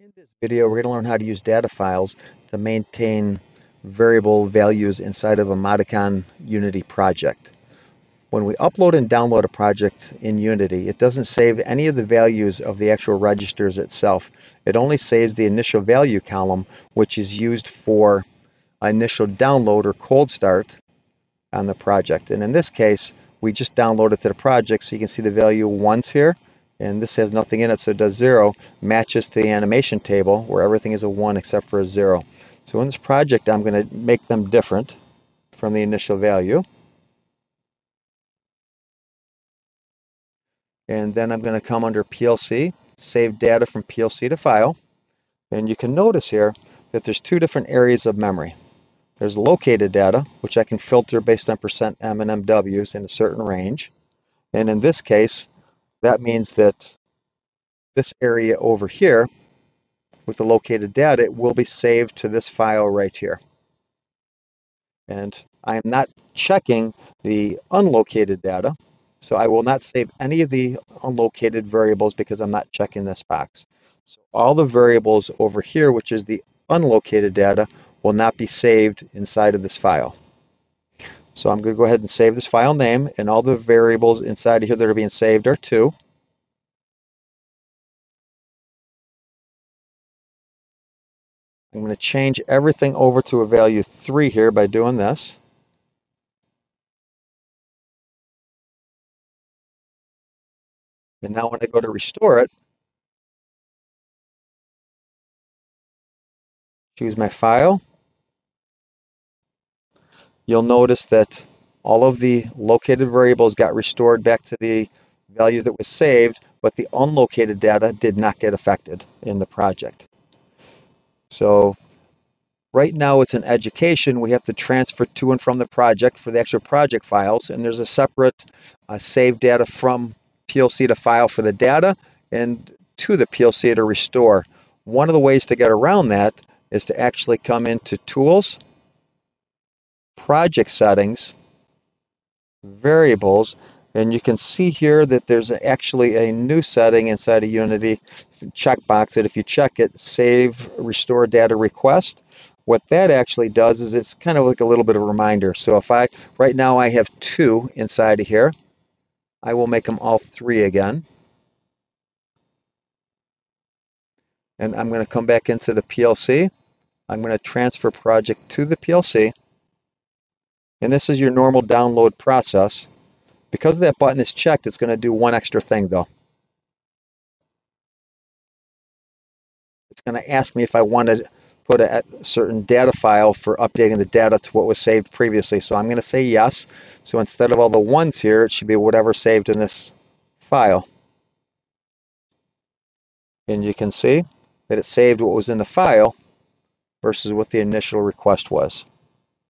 In this video, we're going to learn how to use data files to maintain variable values inside of a Modicon Unity project. When we upload and download a project in Unity, it doesn't save any of the values of the actual registers itself. It only saves the initial value column, which is used for initial download or cold start on the project. And in this case, we just downloaded to the project, so you can see the value once here and this has nothing in it. So it does zero matches to the animation table where everything is a one except for a zero. So in this project I'm going to make them different from the initial value. And then I'm going to come under PLC save data from PLC to file. And you can notice here that there's two different areas of memory. There's located data which I can filter based on percent %m and MWs in a certain range. And in this case that means that this area over here with the located data it will be saved to this file right here. And I am not checking the unlocated data, so I will not save any of the unlocated variables because I'm not checking this box. So all the variables over here, which is the unlocated data, will not be saved inside of this file. So I'm going to go ahead and save this file name and all the variables inside here that are being saved are two. I'm going to change everything over to a value 3 here by doing this. And now when I go to restore it, choose my file, you'll notice that all of the located variables got restored back to the value that was saved, but the unlocated data did not get affected in the project. So right now it's an education. We have to transfer to and from the project for the actual project files, and there's a separate uh, save data from PLC to file for the data and to the PLC to restore. One of the ways to get around that is to actually come into Tools, project settings, variables, and you can see here that there's actually a new setting inside of Unity, checkbox that if you check it, save restore data request. What that actually does is it's kind of like a little bit of a reminder. So if I, right now I have two inside of here, I will make them all three again. And I'm going to come back into the PLC. I'm going to transfer project to the PLC. And this is your normal download process. Because that button is checked, it's going to do one extra thing though. It's going to ask me if I want to put a certain data file for updating the data to what was saved previously. So I'm going to say yes. So instead of all the ones here, it should be whatever saved in this file. And you can see that it saved what was in the file versus what the initial request was.